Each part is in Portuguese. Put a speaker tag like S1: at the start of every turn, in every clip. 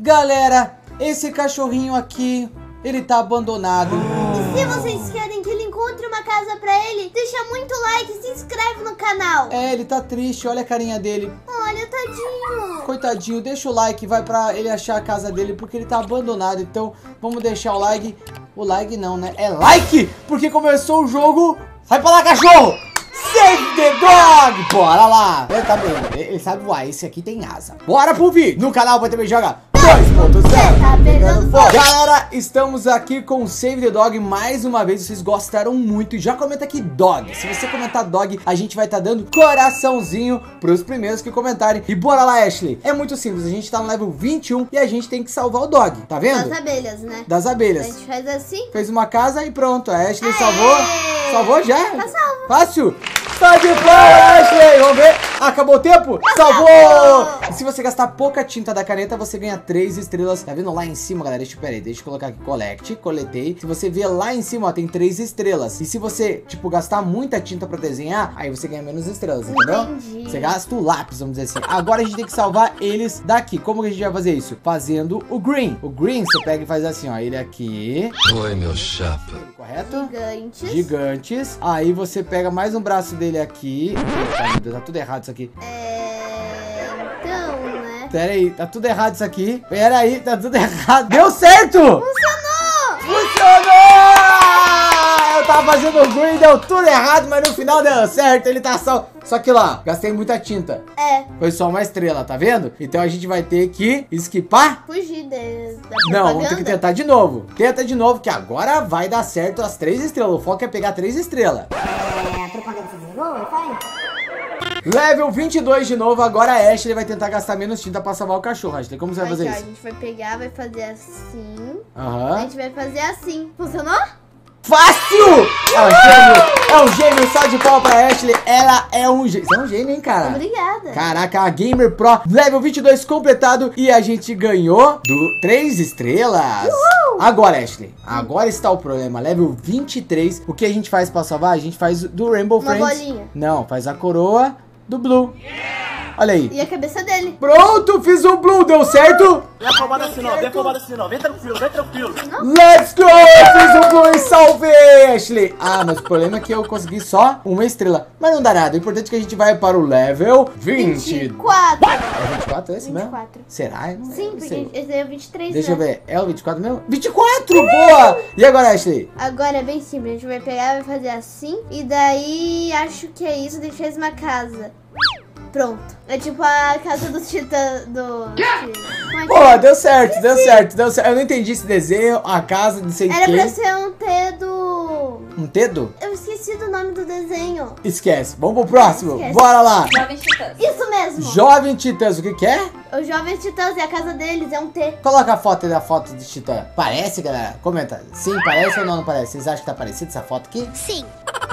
S1: Galera, esse cachorrinho aqui, ele tá abandonado.
S2: E se vocês querem que ele encontre uma casa pra ele, deixa muito like e se inscreve no canal.
S1: É, ele tá triste, olha a carinha dele.
S2: Olha, tadinho.
S1: Coitadinho, deixa o like, vai pra ele achar a casa dele, porque ele tá abandonado. Então, vamos deixar o like. O like não, né? É like, porque começou o jogo. Sai pra lá, cachorro! Save the dog! Bora lá! Ele tá bem, ele sabe voar, esse aqui tem asa. Bora pro vídeo! No canal vai também jogar 2.0
S2: Tá.
S1: Galera, estamos aqui com o Save the Dog mais uma vez. Vocês gostaram muito. Já comenta aqui dog. Se você comentar dog, a gente vai estar dando coraçãozinho pros primeiros que comentarem. E bora lá, Ashley. É muito simples. A gente tá no level 21 e a gente tem que salvar o dog. Tá vendo?
S2: Das abelhas, né?
S1: Das
S2: A
S1: abelhas.
S2: gente faz assim.
S1: Fez uma casa e pronto. A Ashley
S2: Aê!
S1: salvou. Salvou já?
S2: Tá salvo.
S1: Fácil. Tá de boa, Ashley. Vamos ver. Acabou o tempo? Salvou. E se você gastar pouca tinta da caneta, você ganha 3 estrelas. Tá vendo lá em cima, galera? Deixa, pera aí, deixa eu colocar aqui. Collect, coletei. Se você ver lá em cima, ó, tem 3 estrelas. E se você, tipo, gastar muita tinta pra desenhar, aí você ganha menos estrelas, entendeu?
S2: Entendi.
S1: Você gasta o lápis, vamos dizer assim. Agora a gente tem que salvar eles daqui. Como que a gente vai fazer isso? Fazendo o green. O green, você pega e faz assim, ó. Ele aqui,
S3: Oi, meu chapa.
S1: correto?
S2: Gigantes.
S1: gigantes. Aí você pega mais um braço dele aqui. Eita, meu Deus, tá tudo errado isso aqui.
S2: É... Então, né?
S1: Pera aí, tá tudo errado isso aqui. Pera aí, tá tudo errado. Deu certo!
S2: Funcionou!
S1: Funcionou! Eu tava fazendo o green, deu tudo errado, mas no final deu certo. Ele tá só... Só que lá, gastei muita tinta.
S2: É,
S1: Foi só uma estrela, tá vendo? Então a gente vai ter que esquipar.
S2: fugir de, da
S1: Não, vamos ter que tentar de novo. Tenta de novo, que agora vai dar certo as três estrelas. O foco é pegar três estrelas.
S2: É, a propaganda desligou, Wi-Fi?
S1: Level 22 de novo, agora a Ashley vai tentar gastar menos tinta pra salvar o cachorro, Ashley. Como você vai fazer
S2: ó,
S1: isso?
S2: A gente vai pegar, vai fazer assim. A
S1: Aham.
S2: gente vai fazer assim. Funcionou?
S1: Fácil! É um gênio! É um gênio, só de pau pra Ashley. Ela é um gênio. Você é um gênio, hein, cara?
S2: Obrigada.
S1: Caraca, a Gamer Pro, level 22 completado e a gente ganhou do 3 estrelas. Agora, Ashley, agora está o problema. Level 23, o que a gente faz pra salvar? A gente faz do Rainbow
S2: Uma
S1: Friends.
S2: bolinha.
S1: Não, faz a coroa do Blue. Olha aí.
S2: E a cabeça dele.
S1: Pronto, fiz o Blue, deu certo?
S4: Vem afobado assim não, vem afobado assim não. Vem tranquilo, vem tranquilo.
S1: Let's go! Fiz o Blue e salvei, Ashley. Ah, mas o problema é que eu consegui só uma estrela. Mas não dá nada, o importante é que a gente vai para o level 20.
S2: 24.
S1: É 24 esse mesmo?
S2: 24.
S1: Será? Eu não-
S2: Sim,
S1: não
S2: porque
S1: sei.
S2: esse aí é 23,
S1: Deixa eu
S2: né?
S1: ver, é o 24 mesmo? 24, boa! E agora, Ashley?
S2: Agora é bem simples. A gente vai pegar, vai fazer assim. E daí, acho que é isso. A gente fez uma casa. Pronto. É tipo a casa dos titãs do... É
S1: Pô,
S2: é?
S1: deu certo, deu certo, deu certo. Eu não entendi esse desenho, a casa, não sei o
S2: Era pra
S1: quê.
S2: ser um T do...
S1: Um dedo?
S2: Eu esqueci do nome do desenho.
S1: Esquece. Vamos pro próximo.
S2: Esquece.
S1: Bora lá.
S5: Jovens Titãs.
S2: Isso mesmo.
S1: Jovem Titãs, o que que é?
S2: Os Jovens Titãs e a casa deles é um T.
S1: Coloca a foto da foto do Titã. Parece, galera? Comenta. Sim, parece ou não, não parece? Vocês acham que tá parecido essa foto aqui?
S2: Sim.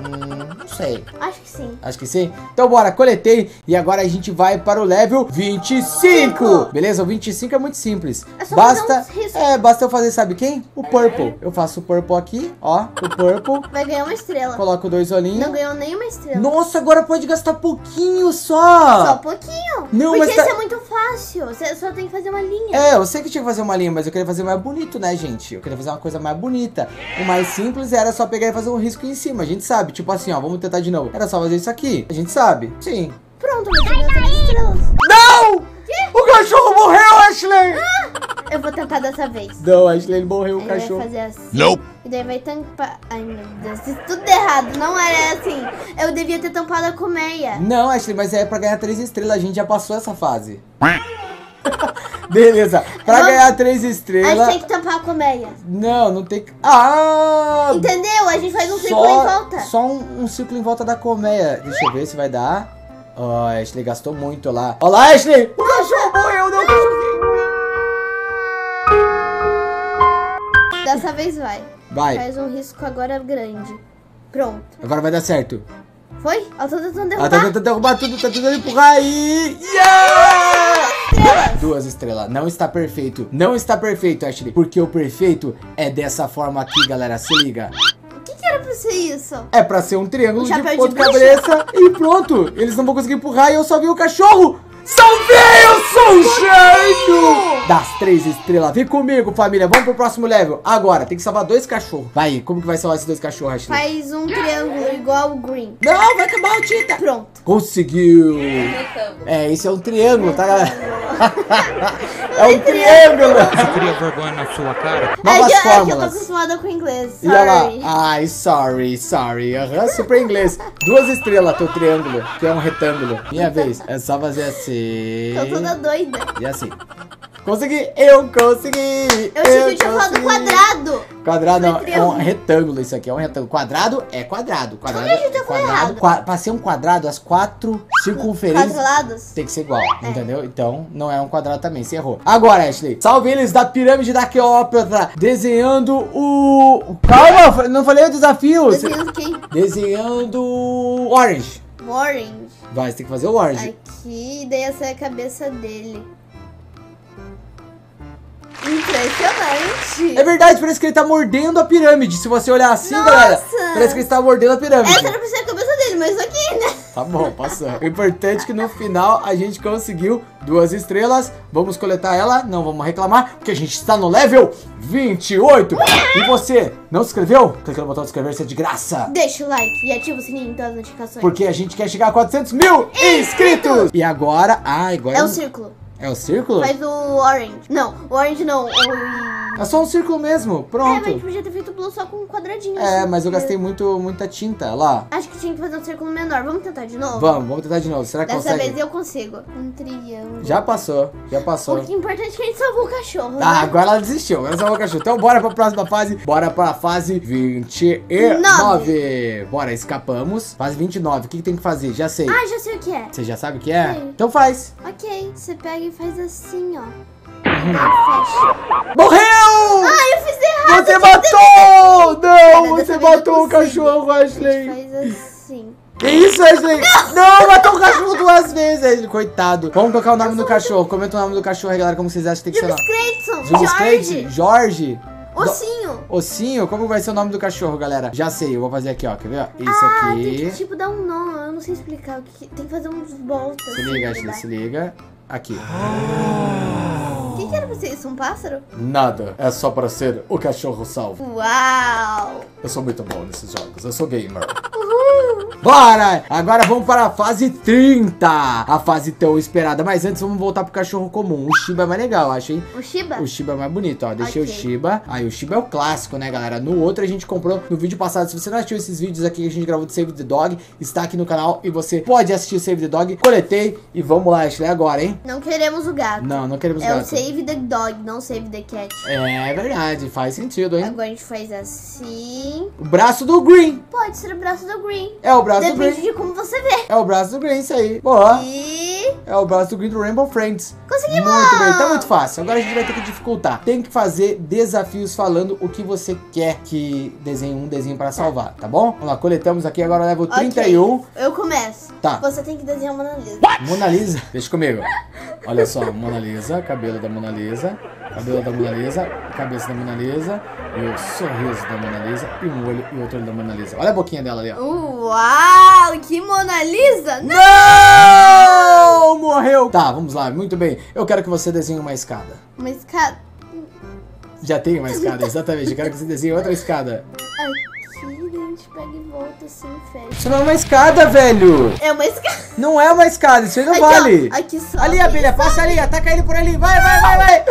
S1: Hum, não sei.
S2: Acho que sim.
S1: Acho que sim. Então bora, coletei. E agora a gente vai para o level 25. Beleza? O 25 é muito simples.
S2: É só
S1: basta, é, basta eu fazer, sabe quem? O purple. Eu faço o purple aqui, ó. O purple.
S2: Vai ganhar uma estrela.
S1: Coloco dois olhinhos.
S2: Não ganhou nenhuma estrela.
S1: Nossa, agora pode gastar pouquinho só.
S2: Só pouquinho.
S1: Não,
S2: Porque
S1: mas tá-
S2: isso é muito fácil. Você só tem que fazer uma linha.
S1: É, eu sei que tinha que fazer uma linha, mas eu queria fazer mais bonito, né, gente? Eu queria fazer uma coisa mais bonita. O mais simples era só pegar e fazer um risco em cima. A gente sabe, tipo assim, ó, vamos tentar de novo. Era só fazer isso aqui. A gente sabe. Sim.
S2: Pronto, ganhou três estrelas.
S1: Não! O cachorro morreu, Ashley!
S2: Eu vou tentar dessa vez.
S1: Não, Ashley, ele morreu o
S2: Ele vai
S1: cachorro.
S2: fazer assim.
S3: Nope.
S2: E daí vai tampar. Ai, meu Deus, isso tudo errado. Não era assim. Eu devia ter tampado a colmeia.
S1: Não, Ashley, mas é pra ganhar três estrelas. A gente já passou essa fase. Beleza. Pra
S2: Vamos-
S1: ganhar três
S2: A gente
S1: estrelas.
S2: tem que tampar a colmeia.
S1: Não, não tem que. Ah!
S2: Entendeu? A gente faz um círculo em volta.
S1: Só um, um círculo em volta da colmeia. Deixa eu ver se vai dar. Ó, a Ashley gastou muito lá. Olha lá, Ashley! O cachorro morreu, não!
S2: Dessa vez vai.
S1: Vai,
S2: Faz um risco agora grande. Pronto.
S1: agora vai dar certo.
S2: Foi? Ela tá tentando
S1: Ela
S2: derrubar.
S1: tá tentando derrubar tudo, tá tentando empurrar aí. Yeah! Duas estrelas. Não está perfeito. Não está perfeito, Ashley. Porque o perfeito é dessa forma aqui, galera. Se liga.
S2: O que, que era pra ser isso?
S1: É pra ser um triângulo
S2: Um
S1: de cabeça. E pronto. Eles não vão conseguir empurrar e eu só vi o cachorro. Salvei! Eu sou um gênio! Das três estrelas. Vem comigo, família. Vamos pro próximo level. Agora, tem que salvar dois cachorros. Vai, como que vai salvar esses dois cachorros, Ashley?
S2: Faz um triângulo igual o green.
S1: Não, vai acabar a tinta.
S2: Pronto.
S1: Conseguiu. É, isso é um triângulo, tá, galera? é um triângulo.
S5: Você cria vergonha na sua cara?
S1: Novas
S2: é que, é que eu tô
S1: fórmulas.
S2: acostumada com inglês.
S1: E olha lá.
S2: Sorry.
S1: Ai, sorry, sorry. Aham, super inglês. Duas estrelas, teu triângulo, que é um retângulo. Minha vez. É só fazer assim.
S2: Tô toda doida.
S1: E assim. Consegui! Eu consegui!
S2: Eu achei que eu tinha falado quadrado.
S1: Quadrado não, é um retângulo isso aqui, é um retângulo. Quadrado é quadrado. Quadrado
S2: Como é que eu
S1: é quadrado.
S2: errado?
S1: Qua, pra ser um quadrado, as quatro circunferências tem que ser igual, entendeu? Então, não é um quadrado também, você errou. Agora, Ashley, salve eles da pirâmide da Cleópatra, desenhando o... Calma, não falei o desafio.
S2: Desenhando quem?
S1: Desenhando Orange.
S2: Orange.
S1: Vai, você tem que fazer o Orange.
S2: Aqui, daí essa é a cabeça dele. Impressionante.
S1: É verdade, parece que ele tá mordendo a pirâmide. Se você olhar assim,
S2: Nossa!
S1: galera, parece que ele tá mordendo a pirâmide.
S2: Essa era pra ser a cabeça dele, mas aqui, né?
S1: Tá bom, passou. O importante é que no final a gente conseguiu duas estrelas. Vamos coletar ela, não vamos reclamar, porque a gente está no level 28. E você, não se inscreveu? Clica no botão de inscrever-se é de graça.
S2: Deixa o like e ativa o sininho das notificações.
S1: Porque a gente quer chegar a 400 mil inscritos. E agora, ah, agora...
S2: É o círculo.
S1: É o círculo?
S2: Faz o orange. Não, o orange não. O...
S1: É só um círculo mesmo,
S2: É, mas
S1: pronto.
S2: podia ter feito blue só com um quadradinho.
S1: É,
S2: assim.
S1: mas eu gastei muito, muita tinta, lá.
S2: Acho que tinha que fazer um círculo menor. Vamos tentar de novo?
S1: Vamos, vamos tentar de novo. Será que
S2: Dessa
S1: consegue?
S2: vez eu consigo. Um triângulo.
S1: Já passou, já passou.
S2: O que é importante é que a gente salvou o cachorro.
S1: Ah,
S2: né?
S1: agora ela desistiu, agora só o cachorro. Então bora pra próxima fase. Bora pra fase 29. Bora, escapamos. Fase 29, o que, que tem que fazer? Já sei.
S2: Ah, já sei o que é.
S1: Você já sabe o que é?
S2: Sei.
S1: Então faz.
S2: Ok, você pega e faz assim, ó. Fecha.
S1: Morreu!
S2: Ah, eu fiz errado.
S1: Você matou! Não,
S2: Cara,
S1: você matou o cachorro,
S2: A gente
S1: Ashley.
S2: faz assim.
S1: Que isso, Ashley? Não, matou o cachorro duas vezes, Ashley. Coitado. Vamos colocar o nome do cachorro. Comenta o nome do cachorro aí, galera, como vocês acham que tem que ser.
S2: Clayton.
S1: Julius Cleide?
S2: Jorge.
S1: Jorge.
S2: Ossinho.
S1: Ossinho, como vai ser o nome do cachorro, galera? Já sei, eu vou fazer aqui, ó. Quer ver? Isso
S2: Ah, tem que,
S1: aqui.
S2: tipo, dar um nó. Eu não sei explicar. o que- Tem que fazer uns voltas.
S1: Se
S2: assim,
S1: liga,
S2: pra
S1: Ashley, se liga. Aqui.
S2: O que, que era pra ser isso? Um pássaro?
S1: Nada, é só para ser o cachorro salvo.
S2: Uau!
S1: Eu sou muito bom nesses jogos, eu sou gamer. Bora! Agora vamos para a fase 30. A fase tão esperada. Mas antes vamos voltar pro cachorro comum. O Shiba é mais legal, eu acho, hein?
S2: O Shiba?
S1: O Shiba é mais bonito, ó. Deixei
S2: Ok.
S1: o Shiba. Aí o Shiba é o clássico, né, galera? No outro a gente comprou no vídeo passado. Se você não assistiu esses vídeos aqui que a gente gravou de Save the Dog, está aqui no canal e você pode assistir o Save the Dog. Coletei e vamos lá, Ashley, agora, hein?
S2: Não queremos o gato.
S1: Não, não queremos
S2: É o
S1: gato.
S2: save the dog, não save the cat.
S1: É verdade, faz sentido, hein?
S2: Agora a gente faz assim.
S1: O braço do Green.
S2: Pode ser o braço do Green.
S1: É o braço do
S2: Depende
S1: Green.
S2: de como você vê.
S1: É o braço do Green, isso aí. Boa.
S2: E.
S1: É o braço do Green do Rainbow Friends.
S2: Conseguimos!
S1: Muito bem, tá muito fácil. Agora a gente vai ter que dificultar. Tem que fazer desafios falando o que você quer que desenhe um desenho para salvar, tá bom? Vamos lá, coletamos aqui agora level
S2: Ok,
S1: 31.
S2: Eu começo.
S1: Tá.
S2: Você tem que desenhar Mona Lisa.
S1: Mona Lisa, deixa comigo. Olha só, Mona Lisa, cabelo da Mona Lisa, cabelo da Mona Lisa, cabeça da Mona Lisa, e o sorriso da Mona Lisa, e um olho e outro olho da Mona Lisa. Olha a boquinha dela ali, ó.
S2: Uau! Que Mona Lisa! Não!
S1: Não! Morreu! Tá, vamos lá, muito bem. Eu quero que você desenhe uma escada.
S2: Uma escada.
S1: Já tem uma escada, exatamente. Eu quero que você desenhe outra escada.
S2: Aqui, daí a gente pega e volta assim fecha.
S1: Isso não é uma escada, velho!
S2: É uma escada.
S1: Não é uma escada, isso aí não
S2: Aqui,
S1: vale!
S2: ó, aqui só.
S1: Ali, abelha, passa ali, ataca ele por ali, vai, vai, vai, vai!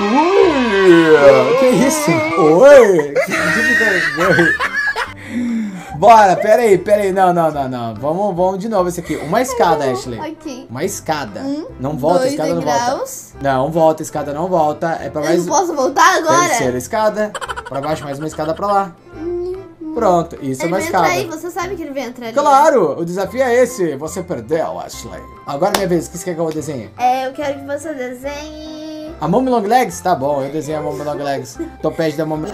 S1: Ui, que isso? Oi! Que? Bora, pera aí, pera aí, não, não, não, não. Vamos, vamos de novo esse aqui. Uma escada, Ashley.
S2: Aqui.
S1: Uma escada.
S2: Um,
S1: não volta, a
S2: dois
S1: escada não volta.
S2: degraus.
S1: Não, volta, a escada não volta. É pra
S2: Eu
S1: mais
S2: não posso voltar agora?
S1: terceira escada. Pra baixo, mais uma escada pra lá. Pronto, isso é
S2: Ele
S1: uma
S2: vai
S1: escada.
S2: entrar aí, você sabe que ele vai entrar ali.
S1: Claro, o desafio é esse. Você perdeu, Ashley. Agora é minha vez, o que você quer que eu desenhe?
S2: É, eu quero que você desenhe.
S1: A Mommy Long Legs? Tá bom, eu desenho a Mommy Long Legs. Topete da Mommy...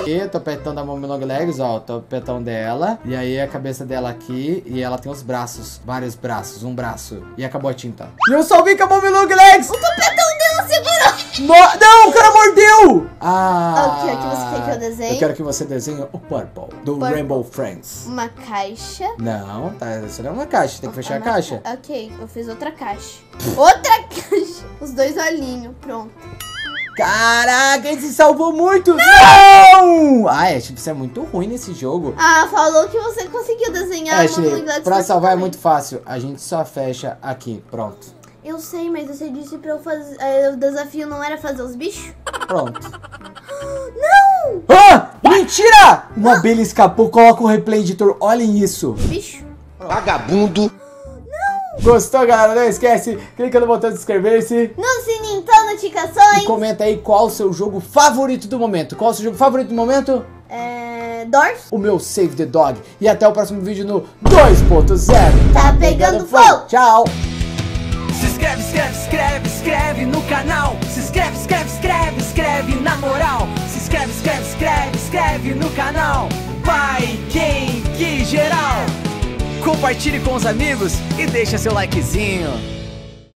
S1: Aqui, topetão da Mommy Long Legs, ó, o topetão dela. E aí a cabeça dela aqui. E ela tem os braços, vários braços, um braço. E acabou a tinta. E eu salvei com a Mommy Long Legs!
S2: O topetão dela segurou!
S1: No- Não, cara mordeu! Ah!
S2: O que você quer que eu desenhe?
S1: Eu quero que você desenhe o Purple. do
S2: Purple.
S1: Rainbow Friends.
S2: Uma caixa.
S1: Não, tá, isso não é uma caixa, tem que fechar a caixa.
S2: ca- Ok, eu fiz outra caixa. outra caixa! Os dois olhinhos, pronto.
S1: Caraca, ele se salvou muito! Não! Ah, Ashley, você é muito ruim nesse jogo.
S2: Ah, falou que você conseguiu desenhar no
S1: Ashley, pra salvar é
S2: também.
S1: muito fácil. A gente só fecha aqui, pronto.
S2: Eu sei, mas você disse pra eu fazer. eh, O desafio não era fazer os bichos?
S1: Pronto. Não! Ah! Mentira! Uma abelha escapou, coloca o replay editor, olhem isso.
S2: Bicho?
S3: Vagabundo.
S1: Gostou, galera? Não esquece, clica no botão de inscrever-se
S2: No sininho, então,
S1: e
S2: notificações.
S1: comenta aí qual o seu jogo favorito do momento. Qual o seu jogo favorito do momento?
S2: É. Doors?
S1: O meu Save the Dog. E até o próximo vídeo no 2.0.
S2: Tá pegando fogo.
S1: Tchau!
S6: Se inscreve, inscreve, inscreve, inscreve no canal. Se inscreve, inscreve, inscreve, inscreve na moral. Se inscreve, inscreve, inscreve, inscreve no canal. Vai, quem, que geral. Compartilhe com os amigos e deixa seu likezinho.